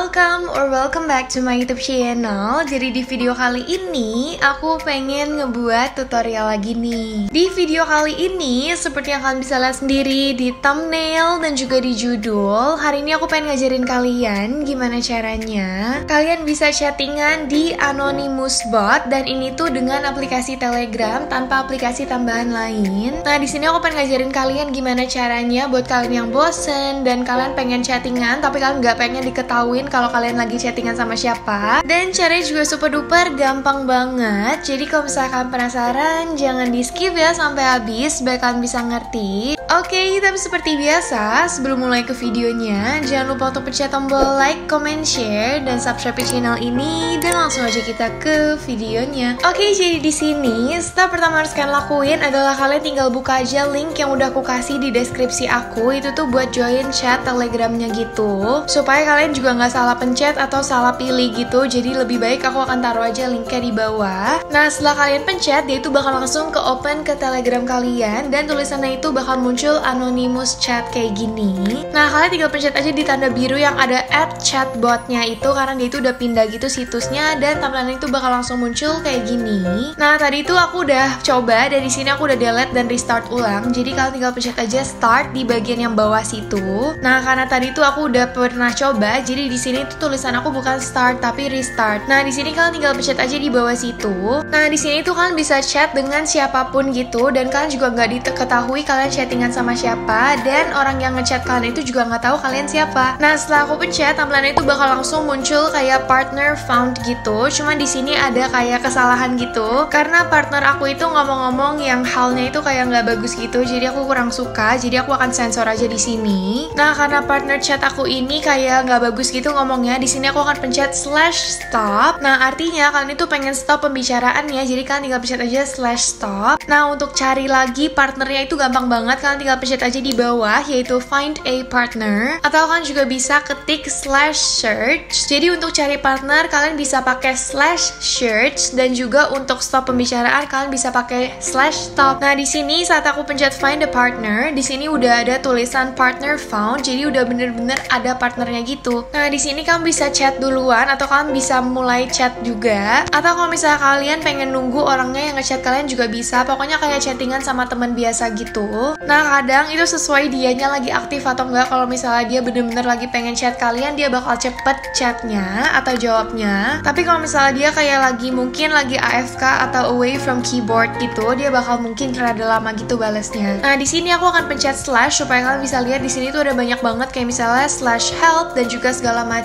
welcome or welcome back to my YouTube channel. Jadi di video kali ini aku pengen ngebuat tutorial lagi nih. Di video kali ini seperti yang kalian bisa lihat sendiri di thumbnail dan juga di judul, hari ini aku pengen ngajarin kalian gimana caranya kalian bisa chattingan di Anonymous Bot dan ini tuh dengan aplikasi Telegram tanpa aplikasi tambahan lain. Nah, di sini aku pengen ngajarin kalian gimana caranya buat kalian yang bosen dan kalian pengen chattingan tapi kalian nggak pengen diketahuin kalau kalian lagi chattingan sama siapa. Dan caranya juga super duper gampang banget. Jadi kalau misalkan penasaran jangan di skip ya sampai habis biar kalian bisa ngerti. Oke tapi seperti biasa sebelum mulai ke videonya jangan lupa untuk pencet tombol like, comment, share dan subscribe channel ini dan langsung aja kita ke videonya. Oke jadi di sini step pertama harus kalian lakuin adalah kalian tinggal buka aja link yang udah aku kasih di deskripsi aku. Itu tuh buat join chat telegramnya gitu supaya kalian juga nggak salah pencet atau salah pilih gitu jadi lebih baik aku akan taruh aja linknya di bawah. Nah setelah kalian pencet dia itu bakal langsung ke open ke telegram kalian dan tulisannya itu bakal muncul anonymous chat kayak gini. Nah kalian tinggal pencet aja di tanda biru yang ada add chatbotnya itu karena dia itu udah pindah gitu situsnya dan tampilan itu bakal langsung muncul kayak gini. Nah tadi itu aku udah coba dari sini aku udah delete dan restart ulang jadi kalian tinggal pencet aja start di bagian yang bawah situ. Nah karena tadi itu aku udah pernah coba jadi di sini tuh tulisan aku bukan start tapi restart. Nah, di sini kalian tinggal pencet aja di bawah situ. Nah, di sini tuh kalian bisa chat dengan siapa pun gitu dan kalian juga nggak diketahui kalian chattingan sama siapa dan orang yang ngechat kalian itu juga nggak tahu kalian siapa. Nah, setelah aku pencet, tampilan itu bakal langsung muncul kayak partner found gitu. Cuma di sini ada kayak kesalahan gitu karena partner aku itu ngomong-ngomong yang halnya itu kayak nggak bagus gitu. Jadi aku kurang suka. Jadi aku akan sensor aja di sini. Nah, karena partner chat aku ini kayak nggak bagus gitu ngomongnya di sini aku akan pencet slash stop. Nah, artinya kalian itu pengen stop pembicaraannya, jadi kalian tinggal pencet aja slash stop. Nah, untuk cari lagi partnernya itu gampang banget, kalian tinggal pencet aja di bawah, yaitu find a partner. Atau kalian juga bisa ketik slash search. Jadi untuk cari partner, kalian bisa pakai slash search, dan juga untuk stop pembicaraan, kalian bisa pakai slash stop. Nah, di sini saat aku pencet find a partner, di sini udah ada tulisan partner found, jadi udah bener-bener ada partnernya gitu. Nah, di sini kamu bisa chat duluan atau kalian bisa mulai chat juga. Atau kalau misalnya kalian pengen nunggu orangnya yang ngechat kalian juga bisa. Pokoknya kayak chattingan sama teman biasa gitu. Nah kadang itu sesuai dianya lagi aktif atau enggak. Kalau misalnya dia bener-bener lagi pengen chat kalian dia bakal cepet chatnya atau jawabnya. Tapi kalau misalnya dia kayak lagi mungkin lagi AFK atau away from keyboard gitu dia bakal mungkin rada lama gitu balesnya. Nah di sini aku akan pencet slash supaya kalian bisa lihat di sini tuh ada banyak banget kayak misalnya slash help dan juga segala macam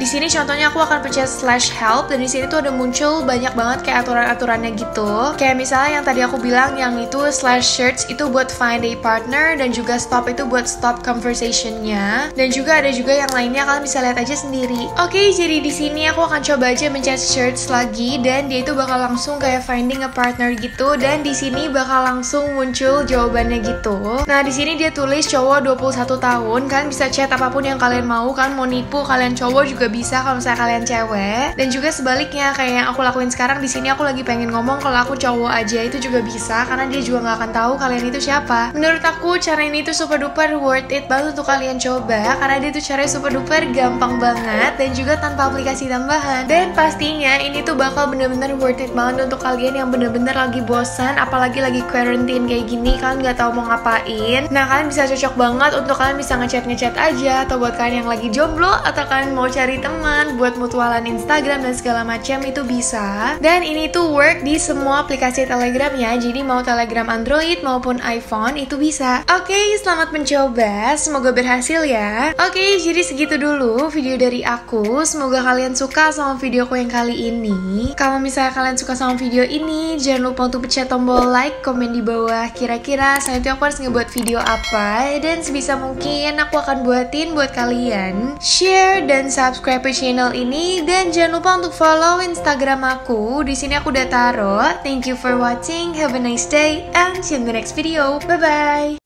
di sini contohnya aku akan pencet slash help dan di sini tuh ada muncul banyak banget kayak aturan-aturannya gitu. Kayak misalnya yang tadi aku bilang yang itu slash search itu buat find a partner dan juga stop itu buat stop conversationnya. Dan juga ada juga yang lainnya kalian bisa lihat aja sendiri. Oke, jadi di sini aku akan coba aja mencet search lagi dan dia itu bakal langsung kayak finding a partner gitu dan di sini bakal langsung muncul jawabannya gitu. Nah, di sini dia tulis cowok 21 tahun. Kalian bisa chat apa pun yang kalian mau kan mau nipu kalian cowok juga bisa kalau misalnya kalian cewek. Dan juga sebaliknya kayak yang aku lakuin sekarang di sini aku lagi pengen ngomong kalau aku cowok aja itu juga bisa karena dia juga nggak akan tahu kalian itu siapa. Menurut aku cara ini tuh super duper worth it banget untuk kalian coba karena dia tuh caranya super duper gampang banget dan juga tanpa aplikasi tambahan. Dan pastinya ini tuh bakal bener-bener worth it banget untuk kalian yang bener-bener lagi bosan apalagi lagi quarantine kayak gini kalian nggak tahu mau ngapain. Nah kalian bisa cocok banget untuk kalian bisa ngechat ngechat aja atau buat kalian yang lagi jomblo atau kalian mau cari teman, buat mutualan Instagram dan segala macam itu bisa. Dan ini tuh work di semua aplikasi Telegram ya. Jadi mau Telegram Android maupun iPhone itu bisa. Oke, selamat mencoba. Semoga berhasil ya. Oke, jadi segitu dulu video dari aku. Semoga kalian suka sama videoku yang kali ini. Kalau misalnya kalian suka sama video ini, jangan lupa untuk pencet tombol like, komen di bawah. Kira-kira selanjutnya aku harus ngebuat video apa dan sebisa mungkin aku akan buatin buat kalian. Share dan subscribe channel ini dan jangan lupa untuk follow Instagram aku. Di sini aku udah taruh. Thank you for watching. Have a nice day and see you in the next video. Bye bye.